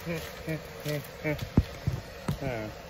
Hmm.